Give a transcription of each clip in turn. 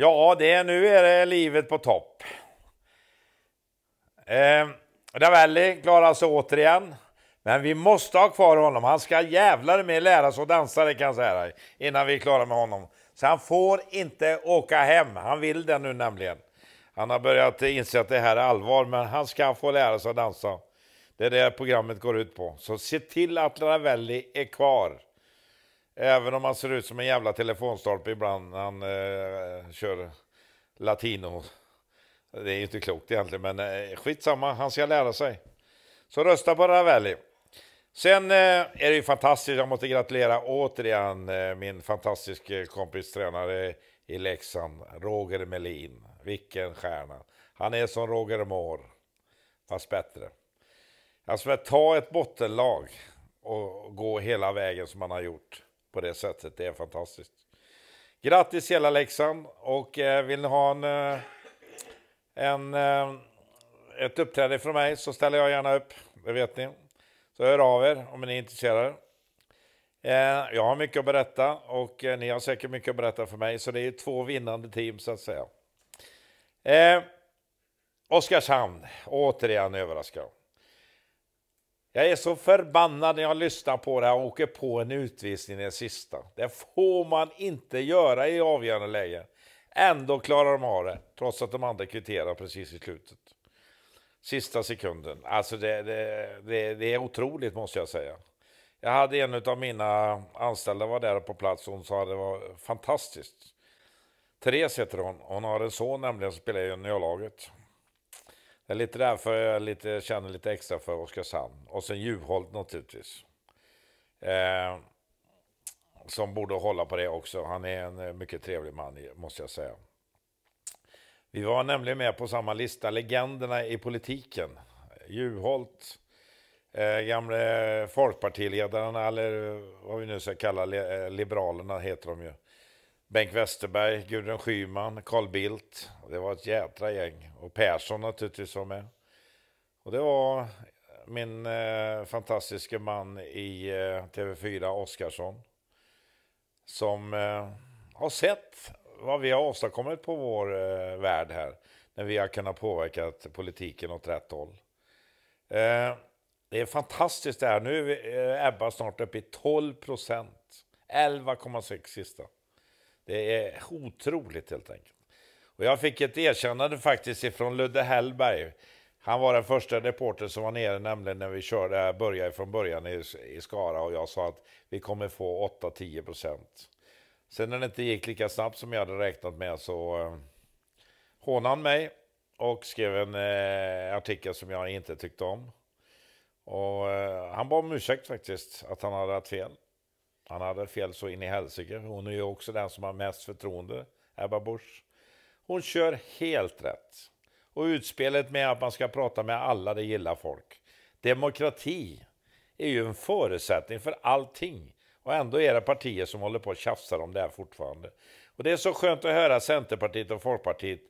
Ja, det, nu är det livet på topp. Eh, Ravelli klarar sig återigen. Men vi måste ha kvar honom. Han ska jävlar med lära sig att dansa, det kan jag säga dig, innan vi är klara med honom. Så han får inte åka hem. Han vill det nu nämligen. Han har börjat inse att det här är allvar, men han ska få lära sig att dansa. Det är det programmet går ut på. Så se till att Ravelli är kvar. Även om han ser ut som en jävla telefonstolpe ibland när han eh, kör latino. Det är ju inte klokt egentligen, men eh, skitsamma, han ska lära sig. Så rösta på Ravelli. Sen eh, är det ju fantastiskt, jag måste gratulera återigen eh, min fantastiska eh, kompis tränare i Leksand, Roger Melin. Vilken stjärna. Han är som Roger Moore, fast bättre. Alltså att ta ett bottenlag och gå hela vägen som han har gjort på det sättet, det är fantastiskt. Grattis hela Leksand och eh, vill ni ha en, eh, en, eh, ett uppträde från mig så ställer jag gärna upp, det vet ni. Så hör av er om ni är intresserade. Eh, jag har mycket att berätta och eh, ni har säkert mycket att berätta för mig, så det är två vinnande team så att säga. Eh, Oskarshamn, återigen överraskad. Jag är så förbannad när jag lyssnar på det här och åker på en utvisning i den sista. Det får man inte göra i avgörande läge. Ändå klarar de av det, trots att de andra kvitterar precis i slutet. Sista sekunden. Alltså det, det, det, det är otroligt måste jag säga. Jag hade en av mina anställda var där på plats och hon sa att det var fantastiskt. Therese heter hon. Hon har en son nämligen som spelar i juniorlaget. Det är lite därför jag lite, känner lite extra för Oskarshamn. Och sen Juholt naturligtvis. Eh, som borde hålla på det också. Han är en eh, mycket trevlig man, måste jag säga. Vi var nämligen med på samma lista, legenderna i politiken. Juholt, eh, gamle folkpartiledaren, eller vad vi nu ska kalla eh, Liberalerna heter de ju. Bengt Westerberg, Gudrun Schyman, Carl Bildt. Det var ett jädra gäng. Och Persson naturligtvis var med. Och det var min eh, fantastiska man i eh, TV4, Oskarsson. Som eh, har sett vad vi har åstadkommit på vår eh, värld här. När vi har kunnat påverka politiken åt rätt håll. Eh, det är fantastiskt det här. Nu är eh, Ebba snart uppe i 12 procent. 11,6 sista. Det är otroligt helt enkelt. Och jag fick ett erkännande faktiskt ifrån Ludde Hellberg. Han var den första reporter som var nere nämligen när vi körde, äh, började från början i, i Skara och jag sa att vi kommer få 8-10 procent. Sen när det inte gick lika snabbt som jag hade räknat med så eh, hånade han mig och skrev en eh, artikel som jag inte tyckte om. Och eh, han bad om ursäkt faktiskt att han hade haft fel. Han hade fel så in i helsike. Hon är ju också den som har mest förtroende, Ebba Busch. Hon kör helt rätt. Och utspelet med att man ska prata med alla, det gillar folk. Demokrati är ju en förutsättning för allting. Och ändå är det partier som håller på att tjafsar om det här fortfarande. Och det är så skönt att höra Centerpartiet och Folkpartiet.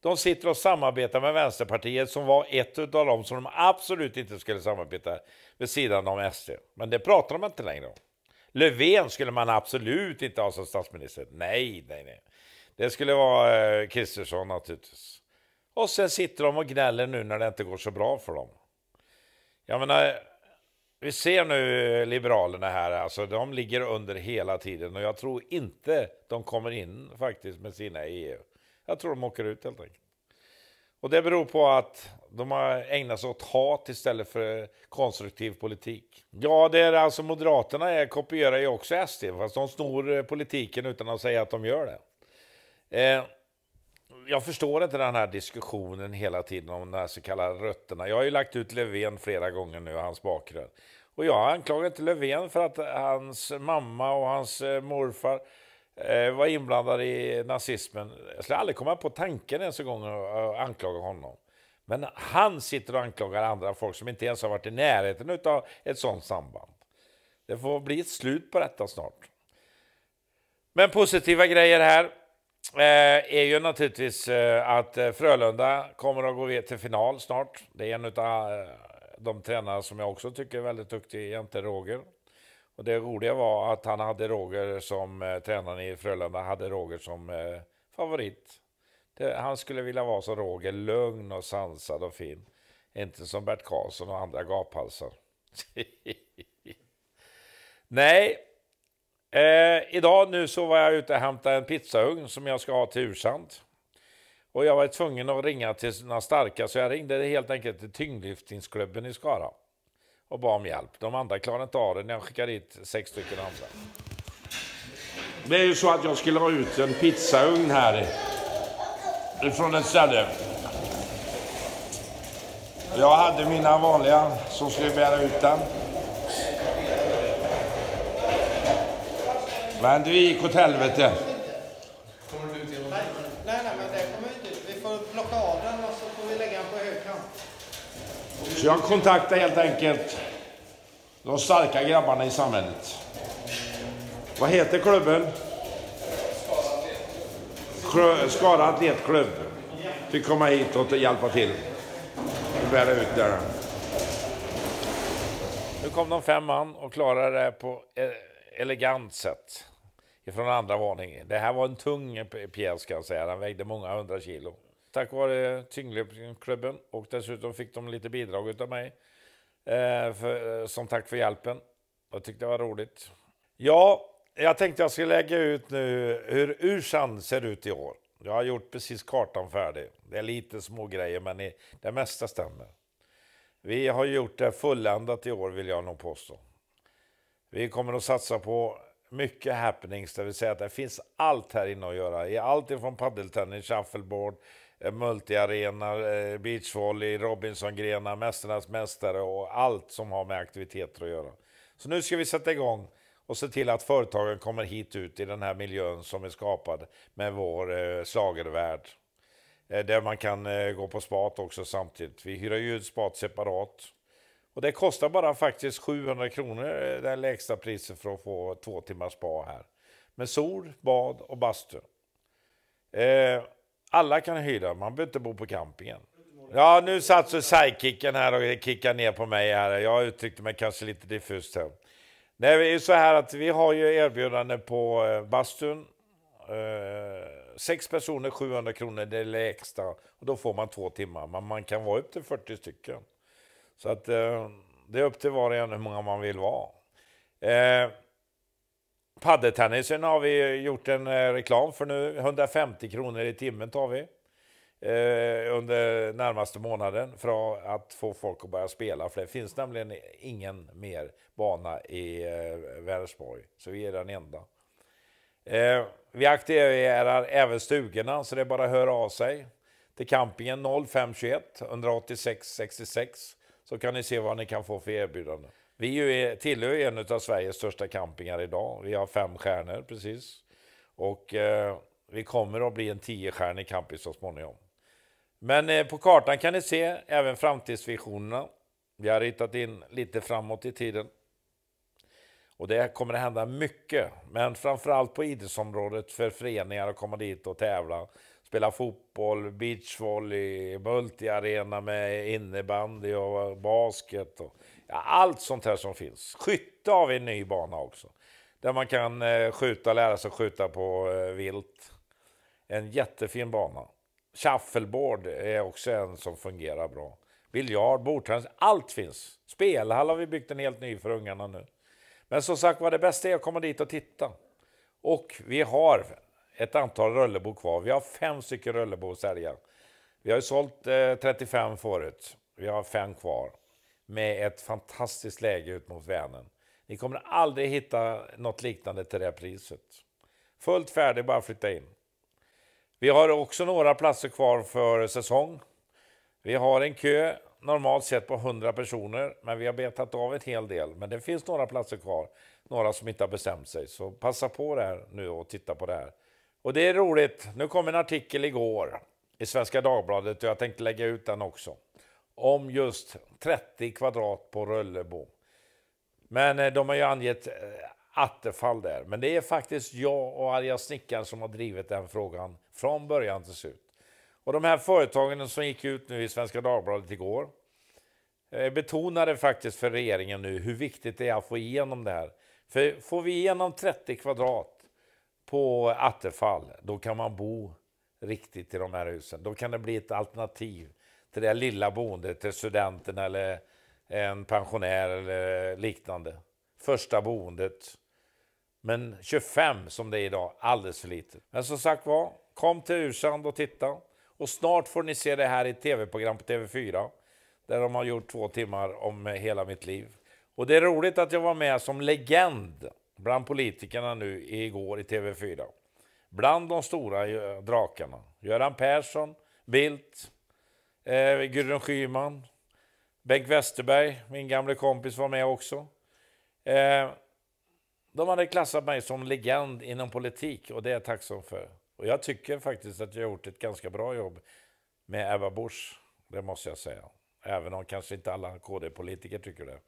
De sitter och samarbetar med Vänsterpartiet som var ett av dem som de absolut inte skulle samarbeta vid sidan om SD. Men det pratar de inte längre om. Löfven skulle man absolut inte ha som statsminister. Nej, nej, nej. Det skulle vara eh, Kristersson naturligtvis. Och sen sitter de och gnäller nu när det inte går så bra för dem. Jag menar, vi ser nu Liberalerna här, alltså de ligger under hela tiden och jag tror inte de kommer in faktiskt med sina i EU. Jag tror de åker ut helt enkelt. Och det beror på att de har ägnat sig åt hat istället för konstruktiv politik. Ja, det är alltså Moderaterna är, kopierar ju också SD, fast de snor eh, politiken utan att säga att de gör det. Eh, jag förstår inte den här diskussionen hela tiden om de här så kallade rötterna. Jag har ju lagt ut Löfven flera gånger nu, hans bakgrund. Och jag anklagar inte Löfven för att hans mamma och hans eh, morfar Eh, var inblandad i nazismen. Jag skulle aldrig komma på tanken ens en gång att anklaga honom. Men han sitter och anklagar andra folk som inte ens har varit i närheten av ett sånt samband. Det får bli ett slut på detta snart. Men positiva grejer här eh, är ju naturligtvis eh, att Frölunda kommer att gå till final snart. Det är en av de tränare som jag också tycker är väldigt duktig, jämte Roger. Och det roliga var att han hade Roger som eh, tränaren i Frölunda hade Roger som eh, favorit. Det, han skulle vilja vara som Roger, lugn och sansad och fin. Inte som Bert Karlsson och andra gaphalsar. Nej, eh, idag nu så var jag ute och hämtade en pizzaugn som jag ska ha till Ursand. Och jag var tvungen att ringa till några starka så jag ringde helt enkelt till tyngdlyftningsklubben i Skara och bad om hjälp. De andra klarade inte av det när jag skickade dit sex stycken andra. Det är ju så att jag skulle ha ut en pizzaugn här från ett ställe. Jag hade mina vanliga som skulle bära ut den. Men det gick åt helvete. Kommer du ut genom Nej, nej, men det kommer vi inte. Vi får plocka av den och så får vi lägga den på högkant. Så jag kontaktade helt enkelt de starka grabbarna i samhället. Vad heter klubben? Skara Atletklubb. Fick komma hit och hjälpa till. Och bära ut där. Nu kom de fem man och klarade det på e- elegant sätt. Ifrån andra våningen. Det här var en tung pjäs kan jag säga. Den vägde många hundra kilo. Tack vare tyngdlyftningsklubben och dessutom fick de lite bidrag av mig. Eh, för, eh, som tack för hjälpen. Jag tyckte det var roligt. Ja, jag tänkte jag skulle lägga ut nu hur Ursan ser ut i år. Jag har gjort precis kartan färdig. Det är lite små grejer men det mesta stämmer. Vi har gjort det fulländat i år vill jag nog påstå. Vi kommer att satsa på mycket happenings, det vill säga att det finns allt här inne att göra. I allt ifrån paddeltennis, shuffleboard, eh, multiarena, eh, beachvolley, Robinsongrenar, Mästarnas mästare och allt som har med aktiviteter att göra. Så nu ska vi sätta igång och se till att företagen kommer hit ut i den här miljön som är skapad med vår eh, slagervärld. Där man kan gå på spat också samtidigt. Vi hyr ju ut spat separat. Och det kostar bara faktiskt 700 kronor, eh, det lägsta priset för att få två timmars spa här. Med sol, bad och bastu. Eh, alla kan hyra, man behöver inte bo på campingen. Ja, nu satt så sidekicken här och kickade ner på mig här. Jag uttryckte mig kanske lite diffust här. Nej, det är så här att vi har ju erbjudande på eh, bastun. Eh, sex personer, 700 kronor, det är lägsta. Och då får man två timmar, men man kan vara upp till 40 stycken. Så att eh, det är upp till var och en hur många man vill vara. Eh, Paddeltennisen har vi gjort en eh, reklam för nu. 150 kronor i timmen tar vi eh, under närmaste månaden för att få folk att börja spela. För det finns nämligen ingen mer bana i eh, Vänersborg, så vi är den enda. Eh, vi aktiverar även stugorna, så det är bara att höra av sig till campingen 0521 186 66 så kan ni se vad ni kan få för erbjudande. Vi ju tillhör en av Sveriges största campingar idag. Vi har fem stjärnor precis. Och eh, vi kommer att bli en tiostjärnig camping så småningom. Men eh, på kartan kan ni se även framtidsvisionerna. Vi har ritat in lite framåt i tiden. Och det kommer att hända mycket, men framförallt på idrottsområdet för föreningar att komma dit och tävla. Spela fotboll, beachvolley, multiarena med innebandy och basket. Och, ja, allt sånt här som finns. Skytte har vi en ny bana också. Där man kan eh, skjuta, lära sig skjuta på eh, vilt. En jättefin bana. Shuffleboard är också en som fungerar bra. Biljard, bordtennis, allt finns. Spelhall har vi byggt en helt ny för ungarna nu. Men som sagt var, det bästa är att komma dit och titta. Och vi har ett antal Röllebo kvar. Vi har fem stycken Röllebo att sälja. Vi har ju sålt eh, 35 förut. Vi har fem kvar med ett fantastiskt läge ut mot Vänern. Ni kommer aldrig hitta något liknande till det priset. Fullt färdig, bara flytta in. Vi har också några platser kvar för säsong. Vi har en kö normalt sett på 100 personer, men vi har betat av ett hel del. Men det finns några platser kvar, några som inte har bestämt sig. Så passa på det här nu och titta på det här. Och det är roligt, nu kom en artikel igår i Svenska Dagbladet och jag tänkte lägga ut den också. Om just 30 kvadrat på Röllebo. Men eh, de har ju angett eh, Attefall där. Men det är faktiskt jag och Arja Snickaren som har drivit den frågan från början till slut. Och de här företagen som gick ut nu i Svenska Dagbladet igår eh, betonade faktiskt för regeringen nu hur viktigt det är att få igenom det här. För får vi igenom 30 kvadrat på Attefall, då kan man bo riktigt i de här husen. Då kan det bli ett alternativ till det lilla boendet, till studenten eller en pensionär eller liknande. Första boendet. Men 25 som det är idag, alldeles för lite. Men som sagt var, kom till Ursand och titta. Och snart får ni se det här i ett tv-program på TV4. Där de har gjort två timmar om hela mitt liv. Och det är roligt att jag var med som legend bland politikerna nu igår i TV4. Bland de stora eh, drakarna. Göran Persson, Bildt, eh, Gudrun Schyman, Bengt Westerberg, min gamle kompis, var med också. Eh, de hade klassat mig som legend inom politik och det är jag tacksam för. Och jag tycker faktiskt att jag har gjort ett ganska bra jobb med Ebba Busch, det måste jag säga. Även om kanske inte alla KD-politiker tycker det.